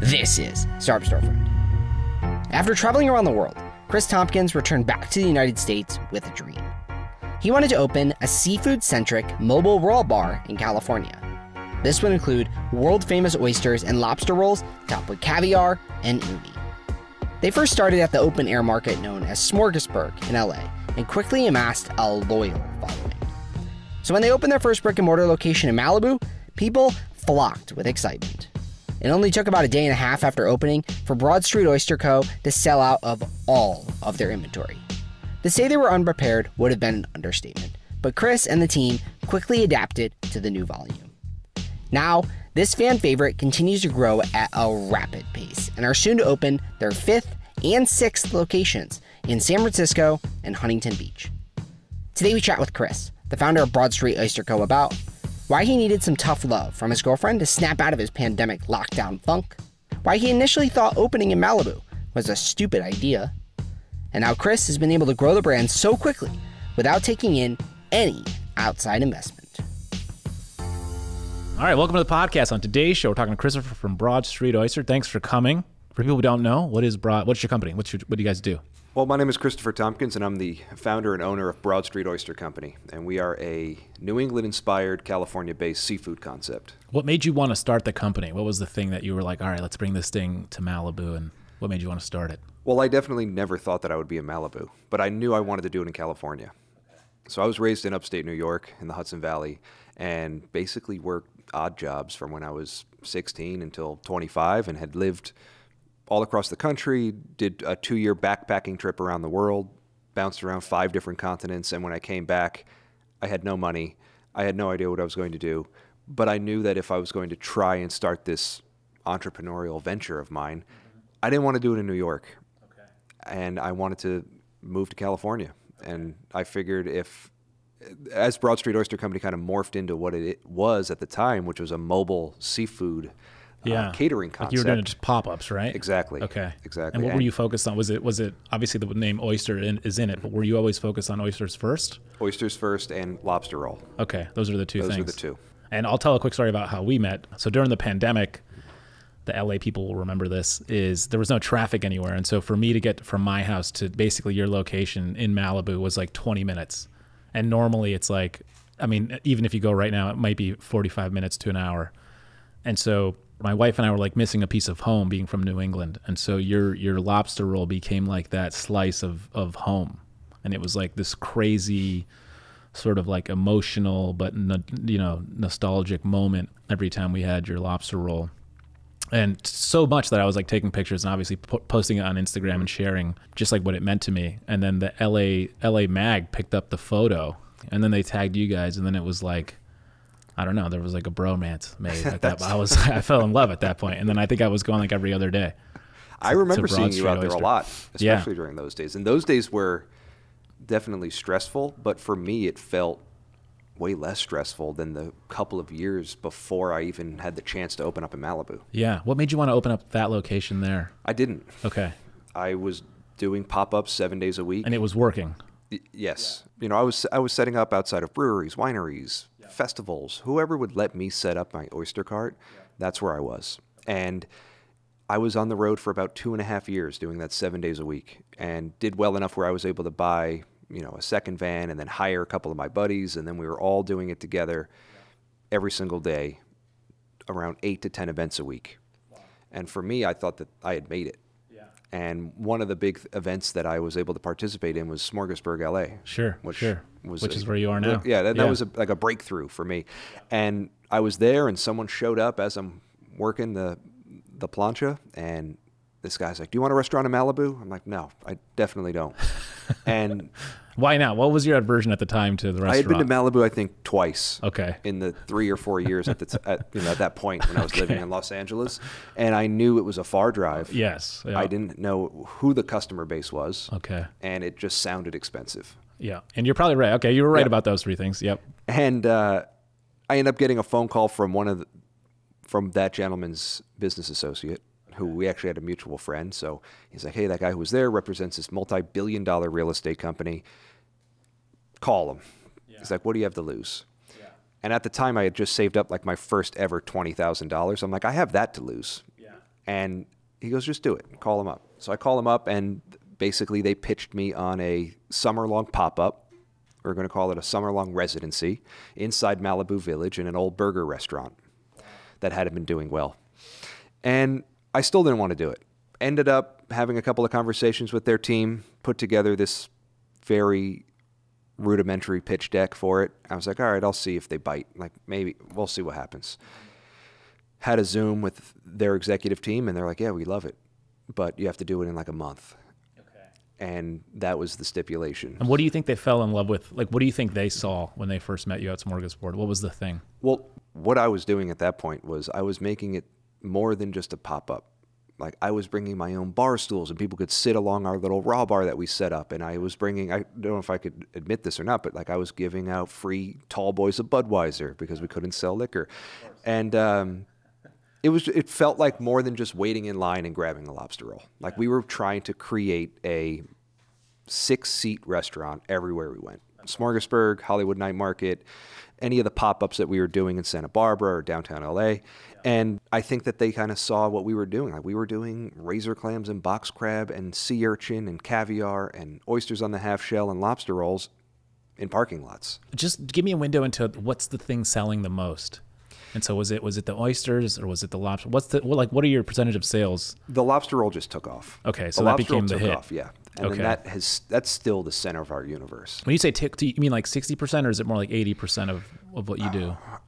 This is Startup Storefront. After traveling around the world, Chris Tompkins returned back to the United States with a dream. He wanted to open a seafood centric mobile raw bar in California. This would include world famous oysters and lobster rolls topped with caviar and uni. They first started at the open air market known as Smorgasburg in LA and quickly amassed a loyal following. So when they opened their first brick and mortar location in Malibu, people flocked with excitement. It only took about a day and a half after opening for Broad Street Oyster Co. to sell out of all of their inventory. To say they were unprepared would have been an understatement, but Chris and the team quickly adapted to the new volume. Now, this fan favorite continues to grow at a rapid pace and are soon to open their fifth and sixth locations in San Francisco and Huntington Beach. Today we chat with Chris, the founder of Broad Street Oyster Co., about why he needed some tough love from his girlfriend to snap out of his pandemic lockdown funk, why he initially thought opening in Malibu was a stupid idea, and how Chris has been able to grow the brand so quickly without taking in any outside investment. All right, welcome to the podcast. On today's show, we're talking to Christopher from Broad Street Oyster. Thanks for coming. For people who don't know, what is Broad? What's your company? What's your, what do you guys do? Well, my name is Christopher Tompkins, and I'm the founder and owner of Broad Street Oyster Company. And we are a New England inspired, California based seafood concept. What made you want to start the company? What was the thing that you were like, all right, let's bring this thing to Malibu? And what made you want to start it? Well, I definitely never thought that I would be in Malibu, but I knew I wanted to do it in California. So I was raised in upstate New York in the Hudson Valley and basically worked odd jobs from when I was 16 until 25 and had lived all across the country, did a two year backpacking trip around the world, bounced around five different continents. And when I came back, I had no money. I had no idea what I was going to do. But I knew that if I was going to try and start this entrepreneurial venture of mine, I didn't want to do it in New York. Okay. And I wanted to move to California. And I figured if as Broad Street Oyster Company kind of morphed into what it was at the time, which was a mobile seafood yeah. uh, catering concept. Like you were doing just pop ups, right? Exactly. Okay. Exactly. And what and were you focused on? Was it was it obviously the name oyster in, is in it, but were you always focused on oysters first? Oysters first and lobster roll. Okay, those are the two those things. Those are the two. And I'll tell a quick story about how we met. So during the pandemic, the LA people will remember this is there was no traffic anywhere, and so for me to get from my house to basically your location in Malibu was like 20 minutes and normally it's like i mean even if you go right now it might be 45 minutes to an hour and so my wife and i were like missing a piece of home being from new england and so your your lobster roll became like that slice of of home and it was like this crazy sort of like emotional but you know nostalgic moment every time we had your lobster roll and so much that I was like taking pictures and obviously po- posting it on Instagram and sharing just like what it meant to me. And then the LA LA Mag picked up the photo, and then they tagged you guys, and then it was like, I don't know, there was like a bromance made. At that, I was I fell in love at that point, and then I think I was going like every other day. To, I remember seeing you out there a lot, especially yeah. during those days. And those days were definitely stressful, but for me, it felt way less stressful than the couple of years before I even had the chance to open up in Malibu. Yeah. What made you want to open up that location there? I didn't. Okay. I was doing pop-ups 7 days a week. And it was working. Yes. Yeah. You know, I was I was setting up outside of breweries, wineries, yeah. festivals, whoever would let me set up my oyster cart, yeah. that's where I was. And I was on the road for about two and a half years doing that seven days a week and did well enough where I was able to buy you know a second van and then hire a couple of my buddies and then we were all doing it together every single day around eight to ten events a week wow. and for me i thought that i had made it. And one of the big events that i was able to participate in was smorgasburg la sure which sure. was which a, is where you are now. yeah that, yeah. that was a, like a breakthrough for me. And i was there and someone showed up as i'm working the the plancha and this guy's like, "Do you want a restaurant in Malibu?" I'm like, "No, I definitely don't." and why not? What was your aversion at the time to the restaurant? I had been to Malibu, I think, twice. Okay. In the three or four years at the t- at, you know, at that point when I was okay. living in Los Angeles, and I knew it was a far drive. Yes. Yeah. I didn't know who the customer base was. Okay. And it just sounded expensive. Yeah, and you're probably right. Okay, you were right yep. about those three things. Yep. And uh, I ended up getting a phone call from one of the, from that gentleman's business associate who we actually had a mutual friend. So he's like, hey, that guy who was there represents this multi billion dollar real estate company. Call him. Yeah. He's like, what do you have to lose? Yeah. And at the time, I had just saved up like my first ever $20,000. I'm like, I have that to lose. Yeah. And he goes, just do it. Call him up. So I call him up, and basically they pitched me on a summer long pop up. We're going to call it a summer long residency inside Malibu Village in an old burger restaurant that hadn't been doing well. And I still didn't want to do it. Ended up having a couple of conversations with their team, put together this very rudimentary pitch deck for it. I was like, all right, I'll see if they bite. Like, maybe we'll see what happens. Had a Zoom with their executive team, and they're like, yeah, we love it, but you have to do it in like a month. Okay. And that was the stipulation. And what do you think they fell in love with? Like, what do you think they saw when they first met you at Smorgasburg? What was the thing? Well, what I was doing at that point was I was making it more than just a pop up. Like I was bringing my own bar stools, and people could sit along our little raw bar that we set up. And I was bringing, I don't know if I could admit this or not, but like I was giving out free tall boys of Budweiser because we couldn't sell liquor, and um, it was it felt like more than just waiting in line and grabbing a lobster roll. Like we were trying to create a six seat restaurant everywhere we went. Smorgasburg, Hollywood Night Market, any of the pop ups that we were doing in Santa Barbara or downtown LA. And I think that they kind of saw what we were doing. Like we were doing razor clams and box crab and sea urchin and caviar and oysters on the half shell and lobster rolls in parking lots. Just give me a window into what's the thing selling the most. And so was it was it the oysters or was it the lobster? What's the what, like what are your percentage of sales? The lobster roll just took off. Okay, so the that became the hit. Off, yeah, and Okay. then that has that's still the center of our universe. When you say tick, do you mean like sixty percent or is it more like eighty percent of, of what you do? Uh,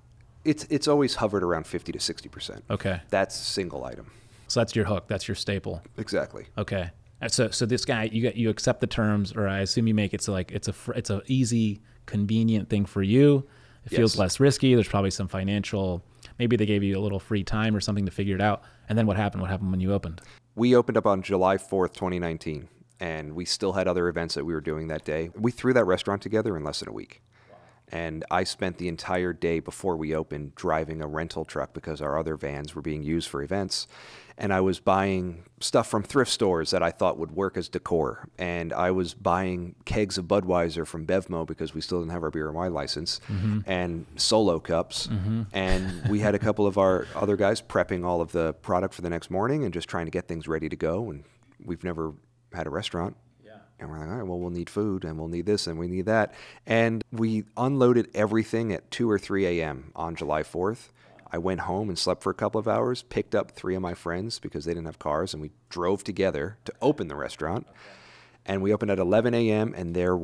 it's it's always hovered around fifty to sixty percent. Okay. That's a single item. So that's your hook, that's your staple. Exactly. Okay. So so this guy you get you accept the terms or I assume you make it so like it's a it's a easy convenient thing for you. It feels Yes. less risky. There's probably some financial maybe they gave you a little free time or something to figure it out. And then what happened? What happened when you opened? We opened up on July 4th, 2019, and we still had other events that we were doing that day. We threw that restaurant together in less than a week. And I spent the entire day before we opened driving a rental truck because our other vans were being used for events. And I was buying stuff from thrift stores that I thought would work as decor. And I was buying kegs of Budweiser from Bevmo because we still didn't have our beer and wine license, mm-hmm. and solo cups. Mm-hmm. And we had a couple of our other guys prepping all of the product for the next morning and just trying to get things ready to go. And we've never had a restaurant. And we're like, all right, well, we'll need food and we'll need this and we need that. And we unloaded everything at 2 or 3 a.m. on July 4th. I went home and slept for a couple of hours, picked up three of my friends because they didn't have cars, and we drove together to open the restaurant. And we opened at 11 a.m., and there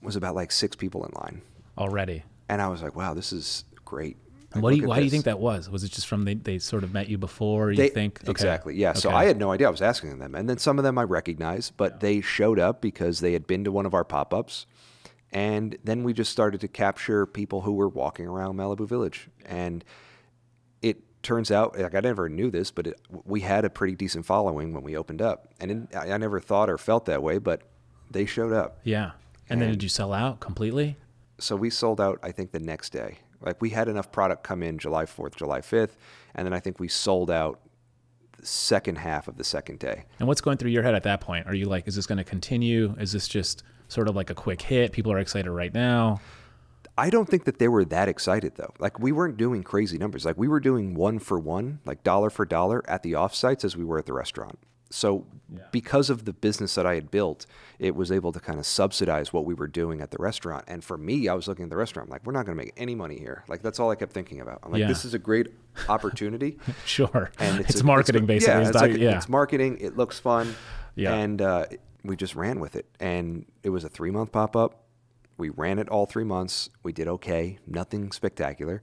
was about like six people in line. Already. And I was like, wow, this is great. And Like, what do you, why do you think that was? Was it just from they, they sort of met you before? You They- think Okay. exactly yeah so i had no idea i was asking them and then some of them i recognized but they showed up because they had been to one of our pop-ups and then we just started to capture people who were walking around malibu village and it turns out like i never knew this but it, we had a pretty decent following when we opened up and it, I, I never thought or felt that way but they showed up Yeah. And, then did you sell out completely? so we sold out i think the next day like we had enough product come in july 4th july 5th and then i think we sold out the second half of the second day And what's going through your head at that point? Are you like, is this going to continue? Is this just sort of like a quick hit? People are excited right now. I don't think that they were that excited though. Like we weren't doing crazy numbers. Like we were doing one for one, like dollar for dollar at the offsites as we were at the restaurant. So because of the business that I had built, it was able to kind of subsidize what we were doing at the restaurant. And for me, I was looking at the restaurant I'm like, we're not going to make any money here. Like that's all I kept thinking about. I'm like, Yeah. this is a great opportunity. Sure. and it's, a- marketing a- basically. Yeah, It's it's, like, yeah. it's marketing. It looks fun. Yeah. And uh, we just ran with it. And it was a three month pop up. We ran it all three months. We did okay. Nothing spectacular.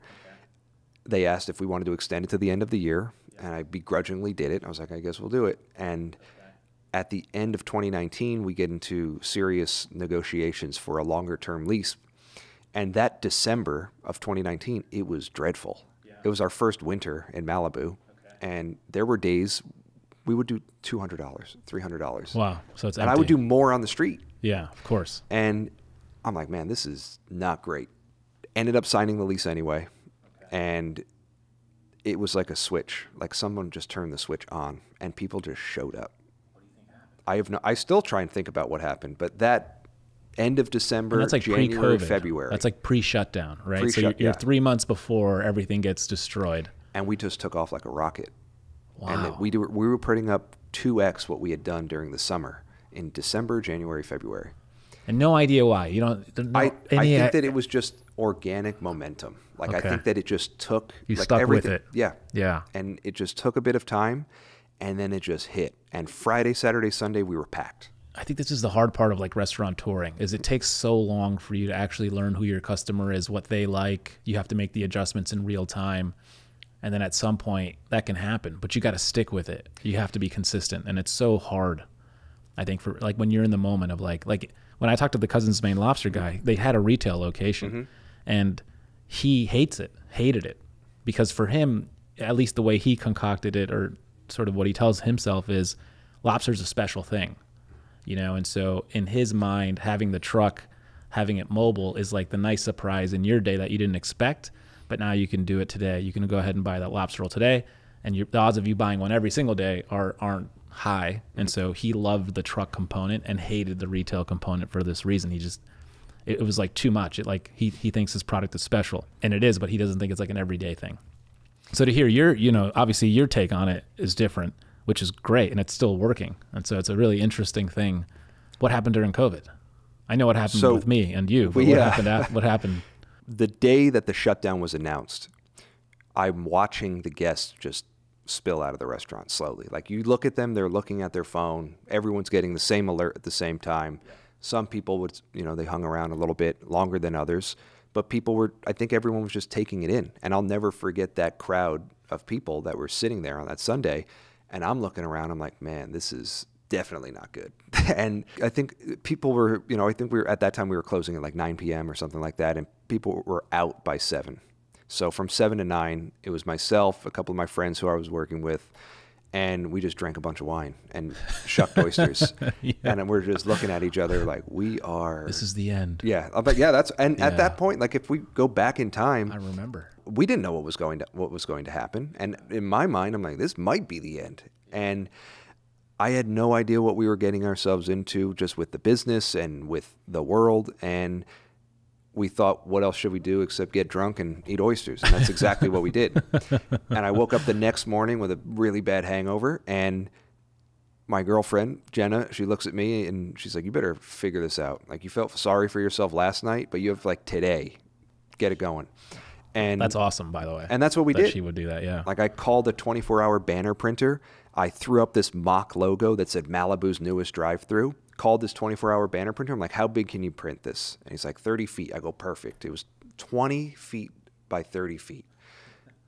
They asked if we wanted to extend it to the end of the year, and I begrudgingly did it. I was like, I guess we'll do it. And at the end of 2019, we get into serious negotiations for a longer term lease. And that December of 2019, it was dreadful. It was our first winter in Malibu. And there were days we would do $200, $300. wow. So it's And I would do more on the street. Yeah, of course. And I'm like, man, this is not great. Ended up signing the lease anyway. And it was like a switch. Like someone just turned the switch on and people just showed up. I have no I still try and think about what happened, but that end of December, And that's like January, pre-COVID. February. That's like pre-shutdown, right? so you're, you're yeah. three months before everything gets destroyed. and we just took off like a rocket. And Wow. it- we, do, we were putting up 2x what we had done during the summer in December, January, February. And no idea why. You don't. No, I, I think uh, that it was just organic momentum. Like I think that it just took You like stuck with everything. it. Yeah. Yeah. And it just took a bit of time and then it just hit. And Friday, Saturday, Sunday we were packed. I think this is the hard part of like restaurant touring is it takes so long for you to actually learn who your customer is, what they like. You have to make the adjustments in real time. And then at some point that can happen, but you got to stick with it. You have to be consistent and it's so hard. I think for like when you're in the moment of like like when I talked to the Cousins Maine Lobster guy, they had a retail location. Mm-hmm. And he hates it, hated it. Because for him, at least the way he concocted it or sort of what he tells himself is lobster's a special thing you know? And so in his mind having the truck having it mobile is like the nice surprise in your day that you didn't expect but now you can do it today. You can go ahead and buy that lobster roll today and your, the odds of you buying one every single day are aren't high and so he loved the truck component and hated the retail component for this reason he just it, it was like too much it like he, he thinks his product is special and it is but he doesn't think it's like an everyday thing so to hear your, you know, obviously your take on it is different, which is great, and it's still working. And so it's a really interesting thing. What happened during COVID? I know what happened So, with me and you, but we, what uh, happened? After, what happened? The day that the shutdown was announced, I'm watching the guests just spill out of the restaurant slowly. Like you look at them, they're looking at their phone. Everyone's getting the same alert at the same time. Some people would, you know, they hung around a little bit longer than others, but people were, I think everyone was just taking it in. And I'll never forget that crowd of people that were sitting there on that Sunday. And I'm looking around, I'm like, man, this is definitely not good. and I think people were, you know, I think we were at that time we were closing at like 9 p.m. or something like that, and people were out by seven. So from seven to nine, it was myself, a couple of my friends who I was working with, and we just drank a bunch of wine and shucked oysters. And we're just looking at each other like we are. This is the end. yeah, I'm yeah, that's and at that point, like if we go back in time, I remember. we didn't know what was going to what was going to happen and in my mind i'm like this might be the end and i had no idea what we were getting ourselves into just with the business and with the world and we thought what else should we do except get drunk and eat oysters and that's exactly what we did and i woke up the next morning with a really bad hangover and my girlfriend jenna she looks at me and she's like you better figure this out like you felt sorry for yourself last night but you have like today get it going and That's awesome, by the way. and that's what we that did. She would do that, yeah. Like I called a 24 hour banner printer. I threw up this mock logo that said Malibu's newest drive through. Called this 24 hour banner printer. I'm like, how big can you print this? And he's like, 30 feet. I go, perfect. It was 20 feet by 30 feet.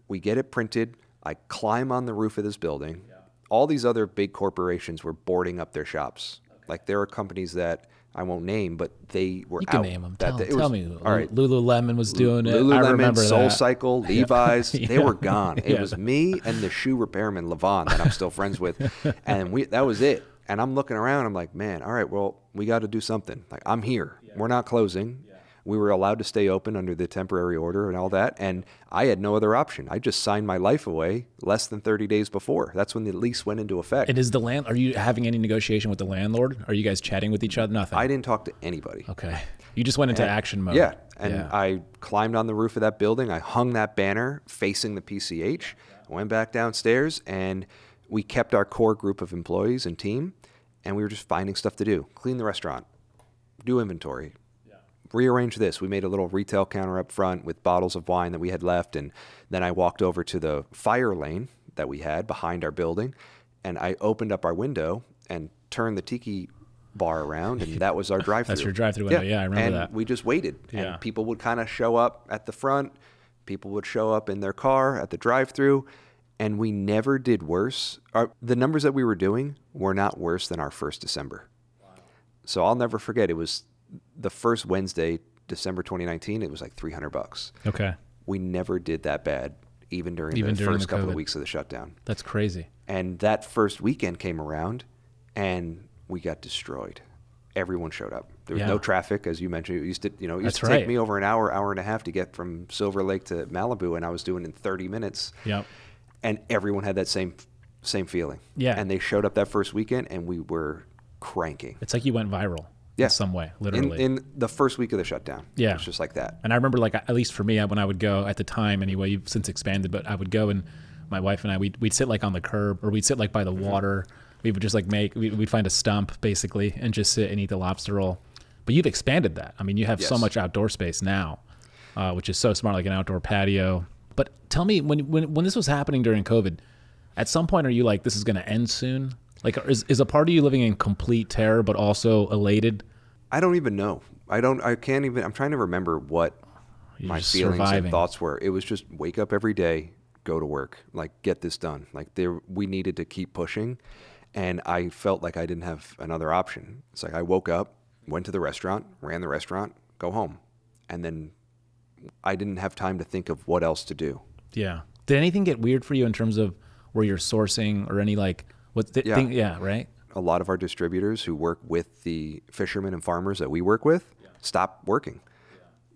We get it printed. I climb on the roof of this building. All these other big corporations were boarding up their shops. Like there are companies that I won't name, but they were you can out. name them. that Tell, day- tell was- me. All right. Lululemon was doing it. I Lululemon, remember Soul that. Cycle, Levi's, they were gone. It Yeah. was me and the shoe repairman Levon that I'm still friends with, and we that was it. And I'm looking around. I'm like, man, all right, well, we got to do something. Like I'm here. We're not closing. We were allowed to stay open under the temporary order and all that, and I had no other option. I just signed my life away less than 30 days before. That's when the lease went into effect. And is the land? Are you having any negotiation with the landlord? Are you guys chatting with each other? Nothing. I didn't talk to anybody. okay. You just went into action mode. Yeah. And Yeah. I climbed on the roof of that building. I hung that banner facing the PCH. I went back downstairs and we kept our core group of employees and team and we were just finding stuff to do. Clean the restaurant, do inventory, rearrange this. We made a little retail counter up front with bottles of wine that we had left. And then I walked over to the fire lane that we had behind our building and I opened up our window and turned the tiki bar around and that was our drive through. That's your drive-through window. Yeah, I remember and that. We just waited. Yeah. And people would kind of show up at the front, people would show up in their car at the drive through, and we never did worse. Our, the numbers that we were doing were not worse than our first December. Wow. So I'll never forget. It was the first Wednesday, December 2019. It was like 300 bucks. Okay. We never did that bad, even during Even the during first the couple of weeks of the shutdown. That's crazy. And that first weekend came around, and we got destroyed. Everyone showed up. There was Yeah. no traffic, as you mentioned. It used to, you know, it used That's to take right. me over an hour, hour and a half to get from Silver Lake to Malibu, and I was doing it in 30 minutes. Yep. And everyone had that same, same feeling. Yeah. And they showed up that first weekend, and we were cranking. It's like you went viral Yeah. in some way, literally. in the first week of the shutdown. Yeah. It was just like that. And I remember, like, at least for me, when I would go at the time, anyway, you've since expanded, but I would go and my wife and I, we'd, we'd sit like on the curb or we'd sit like by the water. We would just like make, we- we'd find a stump basically and just sit and eat the lobster roll. But you've expanded that. I mean, you have so much outdoor space now, uh, which is so smart, like an outdoor patio. But tell me, when, when, when this was happening during COVID, at some point are you like, this is going to end soon? Like, is, is a part of you living in complete terror, but also elated? I don't even know. I don't. I can't even. I'm trying to remember what You're my feelings surviving. and thoughts were. It was just wake up every day, go to work, like get this done. Like there, we needed to keep pushing, and I felt like I didn't have another option. It's like I woke up, went to the restaurant, ran the restaurant, go home, and then I didn't have time to think of what else to do. Yeah. Did anything get weird for you in terms of where you're sourcing or any like what? The Yeah. Thing, yeah. Right. A lot of our distributors who work with the fishermen and farmers that we work with stopped working.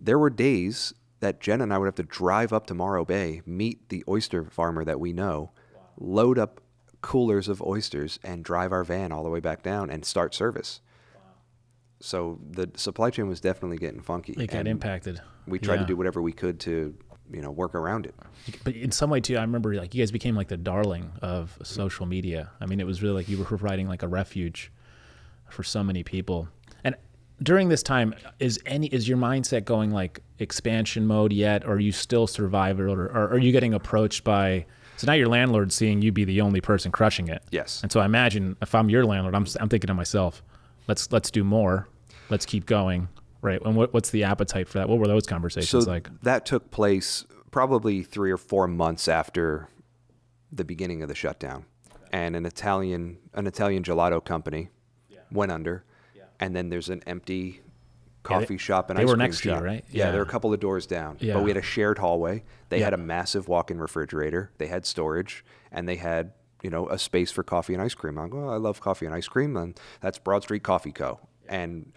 There were days that Jen and I would have to drive up to Morro Bay, meet the oyster farmer that we know, load up coolers of oysters, and drive our van all the way back down and start service. So the supply chain was definitely getting funky. It got impacted. We tried Yeah. to do whatever we could to, you know, work around it. But in some way too, I remember like you guys became like the darling of social media. I mean, it was really like you were providing like a refuge for so many people. And during this time, is any is your mindset going like expansion mode yet, or are you still survivor, or, or are you getting approached by? So now your landlord seeing you be the only person crushing it. Yes. And so I imagine if I'm your landlord, I'm I'm thinking to myself, let's let's do more, let's keep going, right? And what what's the appetite for that? What were those conversations so like? that took place probably three or four months after the beginning of the shutdown, and an Italian an Italian gelato company went under, and then there's an empty Yeah, they- coffee shop and they ice were cream next to you, shop. right? Yeah, Yeah. they're a couple of doors down, Yeah. but we had a shared hallway. They Yeah. had a massive walk-in refrigerator. They had storage, and they had you know a space for coffee and ice cream. I go, oh, I love coffee and ice cream, and that's Broad Street Coffee Co. And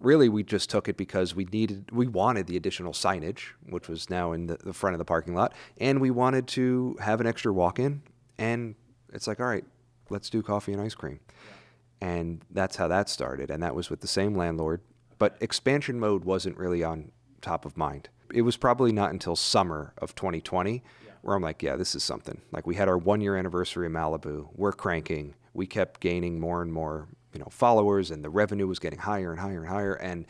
really, we just took it because we needed, we wanted the additional signage, which was now in the, the front of the parking lot, and we wanted to have an extra walk-in. And it's like, all right, let's do coffee and ice cream. And that's how that started. And that was with the same landlord. But expansion mode wasn't really on top of mind. It was probably not until summer of 2020 where I'm like, yeah, this is something. Like we had our one year anniversary in Malibu. We're cranking. We kept gaining more and more, you know, followers and the revenue was getting higher and higher and higher. And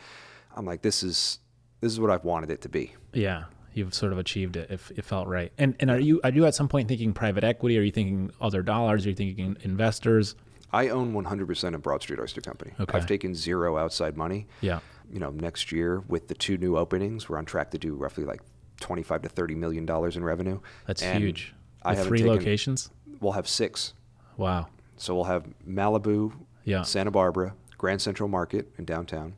I'm like, this is this is what I've wanted it to be. Yeah, you've sort of achieved it. If it felt right. And and are you are you at some point thinking private equity? Are you thinking other dollars? Are you thinking investors? I own 100% of Broad Street Oyster Company. Okay. I've taken zero outside money. Yeah. You know, next year with the two new openings, we're on track to do roughly like 25 to 30 million dollars in revenue. That's And huge. I haven't three taken- locations. We'll have six. Wow. So we'll have Malibu, Yeah. Santa Barbara, Grand Central Market in downtown,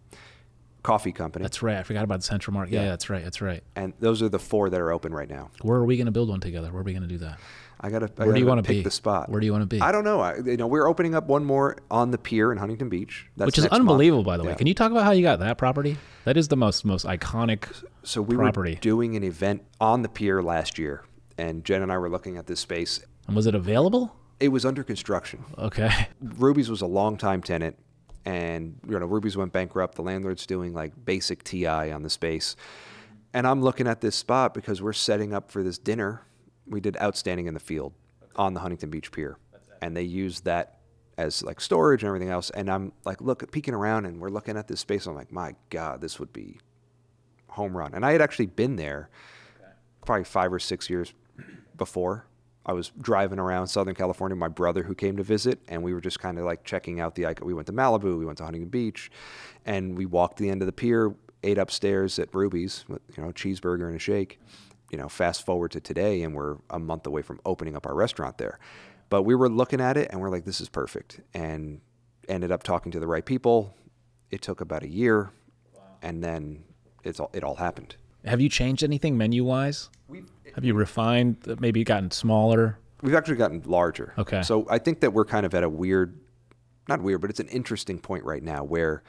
Coffee Company, That's right. I forgot about the Central Market. Yeah, Yeah. that's right. That's right. and those are the four that are open right now. Where are we going to build one together? Where are we going to do that? I gotta. I Where do you wanna pick be? the spot? Where do you wanna be? I don't know. I, you know, we're opening up one more on the pier in Huntington Beach, That's Which is next month. unbelievable, by the way. Yeah. Can you talk about how you got that property? That is the most most iconic So we property. were doing an event on the pier last year, and Jen and I were looking at this space. and was it available? It was under construction. Okay. Ruby's was a longtime tenant, and you know Ruby's went bankrupt. The landlord's doing like basic TI on the space, and I'm looking at this spot because we're setting up for this dinner. We did outstanding in the field on the Huntington Beach Pier, and they used that as like storage and everything else. And I'm like, look, peeking around, and we're looking at this space. I'm like, my God, this would be home run. And I had actually been there probably five or six years before. I was driving around Southern California, my brother who came to visit, and we were just kind of like checking out the icon. We went to Malibu, we went to Huntington Beach, and we walked the end of the pier, ate upstairs at Ruby's, with, you know, a cheeseburger and a shake. You know, fast forward to today, and we're a month away from opening up our restaurant there. But we were looking at it, and we're like, this is perfect, and ended up talking to the right people. It took about a year, and then it's all, it all happened. Have you changed anything menu wise? Have you refined? uh, Maybe gotten smaller? We've actually gotten larger. Okay. So I think that we're kind of at a weird, not weird, but it's an interesting point right now where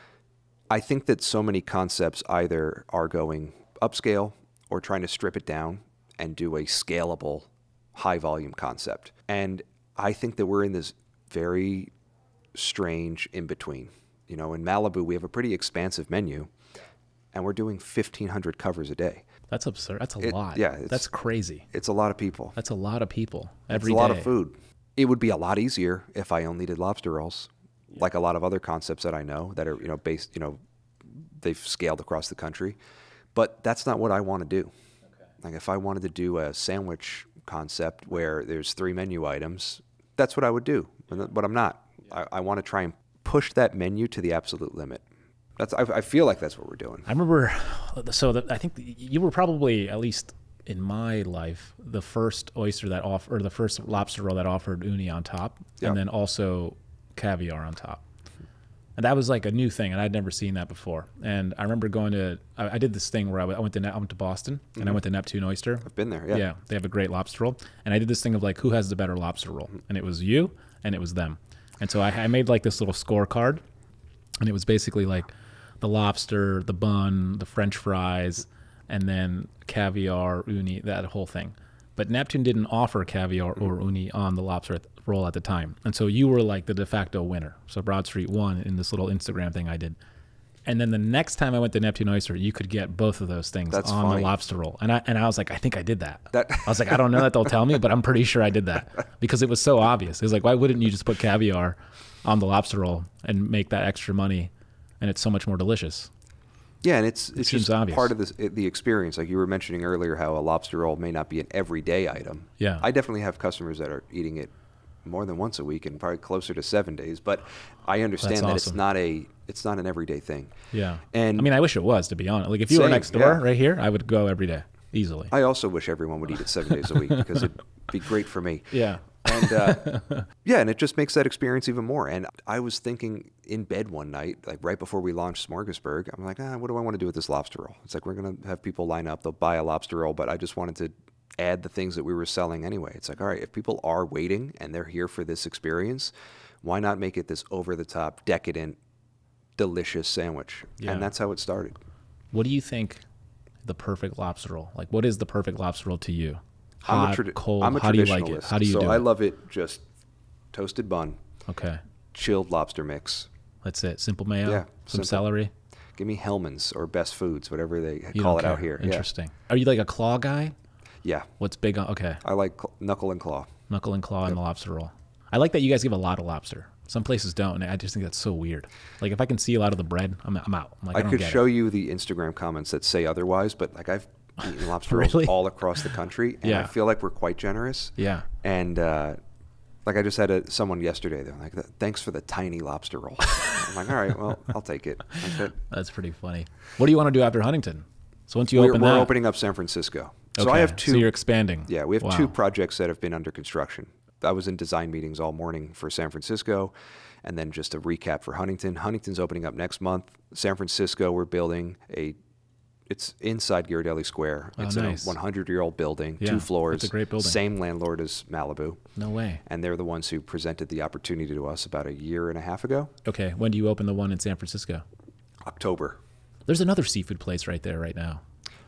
I think that so many concepts either are going upscale or trying to strip it down and do a scalable, high volume concept. And I think that we're in this very strange in between. You know, in Malibu, we have a pretty expansive menu and we're doing 1,500 covers a day. That's absurd. That's a It- lot. yeah, it's- that's crazy. It's a lot of people. That's a lot of people It's every a lot of food. It would be a lot easier if I only did lobster rolls, like a lot of other concepts that I know that are you know based you know they've scaled across the country, but that's not what I want to do. Like if I wanted to do a sandwich concept where there's three menu items, that's what I would do. But but I'm not. I, I want to try and push that menu to the absolute limit. That's I, I feel like that's what we're doing. I remember, so the, I think you were probably at least in my life the first oyster that off or the first lobster roll that offered uni on top, Yeah. and then also caviar on top. And that was like a new thing, and I'd never seen that before. And I remember going to, I, I did this thing where I, went- I went to I went to Boston, and I mm-hmm. went to Neptune Oyster. I've been there. Yeah. Yeah, they have a great lobster roll. And I did this thing of like, who has the better lobster roll? And it was you, and it was them. And so I, I made like this little scorecard, and it was basically like the lobster, the bun, the French fries, and then caviar, uni, that whole thing. But Neptune didn't offer caviar or uni on the lobster roll at the time, and so you were like the de facto winner. So Broad Street won in this little Instagram thing I did. And then the next time I went to Neptune Oyster, you could get both of those things That's on funny. the lobster roll. And I and I was like, I think I did that. That- I was like, I don't know that they'll tell me, but I'm pretty sure I did that because it was so obvious. It was like, why wouldn't you just put caviar on the lobster roll and make that extra money? And it's so much more delicious. Yeah, and it's it's seems just obvious. part of this, it- the experience. Like you were mentioning earlier, how a lobster roll may not be an everyday item. Yeah. I definitely have customers that are eating it more than once a week and probably closer to seven days. But I understand that it's not a it's not an everyday thing. Yeah. And I mean, I wish it was to be honest. Like if you were next door, yeah. right here, I would go every day easily. I also wish everyone would eat it seven days a week because it'd be great for me. yeah. And uh, yeah, and it just makes that experience even more. And I was thinking in bed one night, like right before we launched Smorgasburg, I'm like, ah, what do I want to do with this lobster roll? It's like we're gonna have people line up, they'll buy a lobster roll, but I just wanted to add the things that we were selling anyway. It's like, all right, if people are waiting and they're here for this experience, why not make it this over the top, decadent, delicious sandwich? Yeah. And that's how it started. What do you think the perfect lobster roll? Like, what is the perfect lobster roll to you? I'm a, tradi- cold. I'm a How do you like it? How do you so do I it? love it just toasted bun, okay, chilled lobster mix. that's it. Simple mayo. Yeah, Some simple. celery. Give me Hellmann's or Best Foods, whatever they You call it out here. Interesting. Are you like a claw guy? Yeah. yeah, What's big on? Okay, I like cl- knuckle and claw. knuckle and claw and the lobster roll. I like that you guys give a lot of lobster. Some places don't, and I just think that's so weird. Like if I can see a lot of the bread, I'm, I'm out. I'm like, I, I, could show it. you the Instagram comments that say otherwise, but like I've eaten lobster Really? rolls all across the country, and Yeah. I feel like we're quite generous. Yeah. And uh, like I just had a, someone yesterday, they're like, "Thanks for the tiny lobster roll." I'm like, "All right, well, I'll take it." Like. That's pretty funny. What do you want to do after Huntington? So once you We're, open we're that, opening up San Francisco, so okay, I have two. So you're expanding. Yeah, we have Wow. two projects that have been under construction. I was in design meetings all morning for San Francisco. And then just a recap for Huntington. Huntington's opening up next month. San Francisco, we're building a it's inside Ghirardelli Square. Oh, It's nice. a 100 year old building, Yeah, two it's a great building. Same landlord as Malibu. No way. And they're the ones who presented the opportunity to us about a year and a half ago. Okay, when do you open the one in San Francisco? October. There's another seafood place right there right now.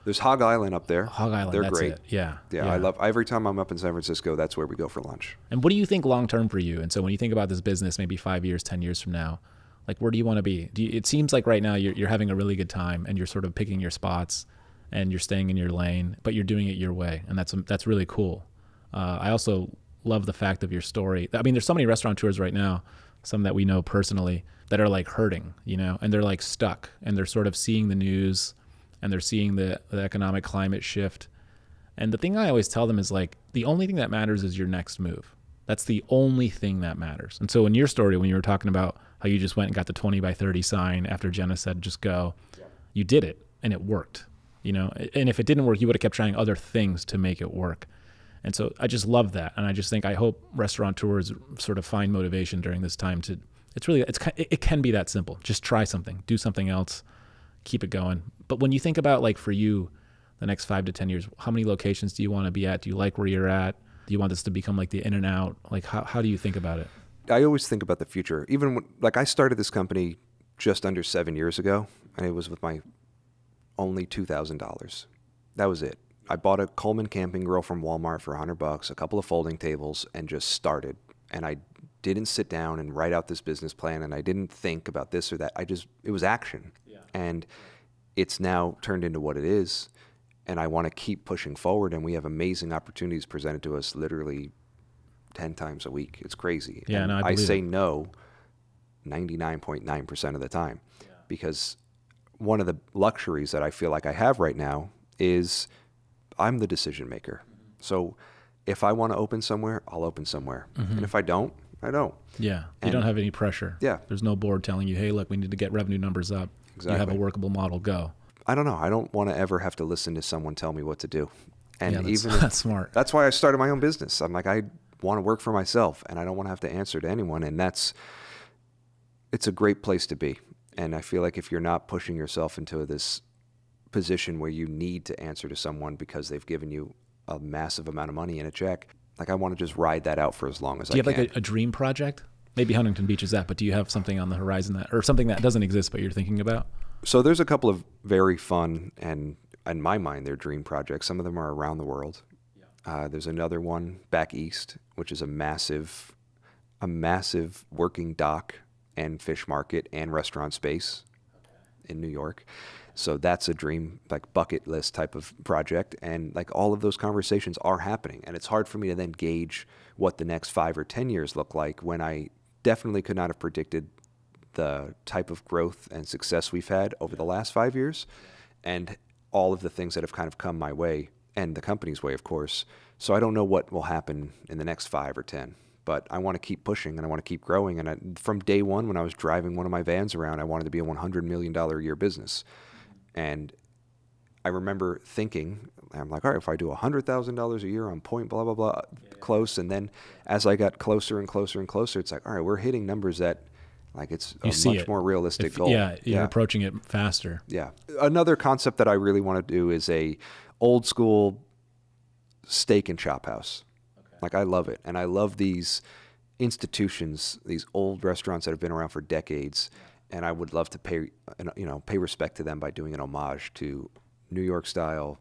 There's Hog Island up there. Hog Island. They're that's great. it. Yeah. Yeah, I love every time I'm up in San Francisco, that's where we go for lunch. And what do you think long term for you? And so when you think about this business, maybe five years, ten years from now, like where do you want to be? You, it seems like right now you're you're having a really good time and you're sort of picking your spots and you're staying in your lane, but you're doing it your way, and that's that's really cool. Uh, I also love the fact of your story. I mean, there's so many restaurateurs right now, some that we know personally, that are like hurting, you know, and they're like stuck, and they're sort of seeing the news, and they're seeing the, the economic climate shift, and the thing I always tell them is like the only thing that matters is your next move. That's the only thing that matters. And so in your story, when you were talking about how you just went and got the 20 by 30 sign after Jenna said just go, you did it and it worked. You know, and if it didn't work, you would have kept trying other things to make it work. And so I just love that, and I just think I hope restaurateurs sort of find motivation during this time to. It's really it's it can be that simple. Just try something, do something else, keep it going. But when you think about like for you, the next five to ten years, how many locations do you want to be at? Do you like where you're at? Do you want this to become like the In-N-Out? Like how how do you think about it? I always think about the future. Even when, like I started this company just under seven years ago, and it was with my only two thousand dollars. That was it. I bought a Coleman camping grill from Walmart for hundred bucks, a couple of folding tables, and just started. And I didn't sit down and write out this business plan, and I didn't think about this or that. I just it was action, yeah. and it's now turned into what it is. and I want to keep pushing forward. And we have amazing opportunities presented to us literally 10 times a week. It's crazy. Yeah, and no, I I say it. no 99.9% of the time because one of the luxuries that I feel like I have right now is I'm the decision maker. So if I want to open somewhere, I'll open somewhere. Mm-hmm. And if I don't, I don't. Yeah. You And- don't have any pressure. Yeah. There's no board telling you, hey, look, we need to get revenue numbers up. Exactly. You have a workable model, go. I don't know. I don't want to ever have to listen to someone tell me what to do. And yeah, that's, even if- that's smart. that's why I started my own business. I'm like, I want to work for myself and I don't want to have to answer to anyone. And that's, it's a great place to be. And I feel like if you're not pushing yourself into this position where you need to answer to someone because they've given you a massive amount of money in a check, like I want to just ride that out for as long as I can. Do you have can. like a, a dream project? Maybe Huntington Beach is that, but do you have something on the horizon that, or something that doesn't exist but you're thinking about? So there's a couple of very fun and, in my mind, they're dream projects. Some of them are around the world. Uh, there's another one back east, which is a massive, a massive working dock and fish market and restaurant space in New York. So that's a dream, like bucket list type of project, and like all of those conversations are happening. And it's hard for me to then gauge what the next five or ten years look like when I definitely could not have predicted the type of growth and success we've had over the last five years and all of the things that have kind of come my way and the company's way, of course. So I don't know what will happen in the next five or 10, but I want to keep pushing and I want to keep growing. And I, from day one, when I was driving one of my vans around, I wanted to be a $100 million a year business. And I remember thinking, I'm like, all right, if I do $100,000 a year on point, blah, blah, blah, close. And then as I got closer and closer and closer, it's like, all right, we're hitting numbers that, like, it's You a see much it. more realistic If- goal. Yeah, you're approaching it faster. Yeah. Another concept that I really want to do is a old school steak and chop house. Like I love it, and I love these institutions, these old restaurants that have been around for decades, and I would love to pay, and you know, pay respect to them by doing an homage to New York style,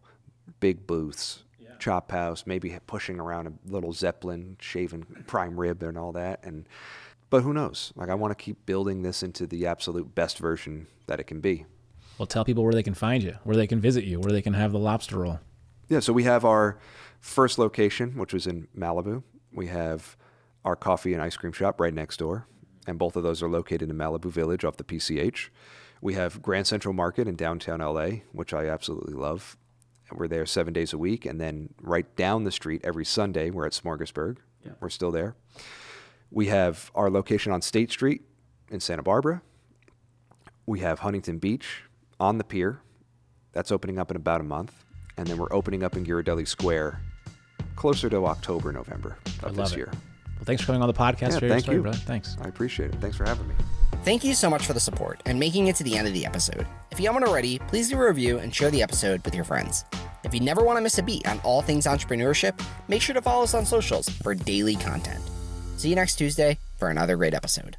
big booths, chop house, maybe pushing around a little zeppelin, shaving prime rib and all that, and. But who knows? Like I want to keep building this into the absolute best version that it can be. Well, tell people where they can find you, where they can visit you, where they can have the lobster roll. Yeah, so we have our first location, which was in Malibu. We have our coffee and ice cream shop right next door, and both of those are located in Malibu Village off the PCH. We have Grand Central Market in downtown LA, which I absolutely love. We're there seven days a week, and then right down the street every Sunday, we're at Smorgasburg. We're still there. We have our location on State Street in Santa Barbara. We have Huntington Beach on the pier. That's opening up in about a month. And then we're opening up in Ghirardelli Square closer to October, November I of love this it. year. Well, thanks for coming on the podcast. Yeah, thank story, you. brother. Thanks. I appreciate it. Thanks for having me. Thank you so much for the support and making it to the end of the episode. If you haven't already, please do a review and share the episode with your friends. If you never want to miss a beat on all things entrepreneurship, make sure to follow us on socials for daily content. See you next Tuesday for another great episode.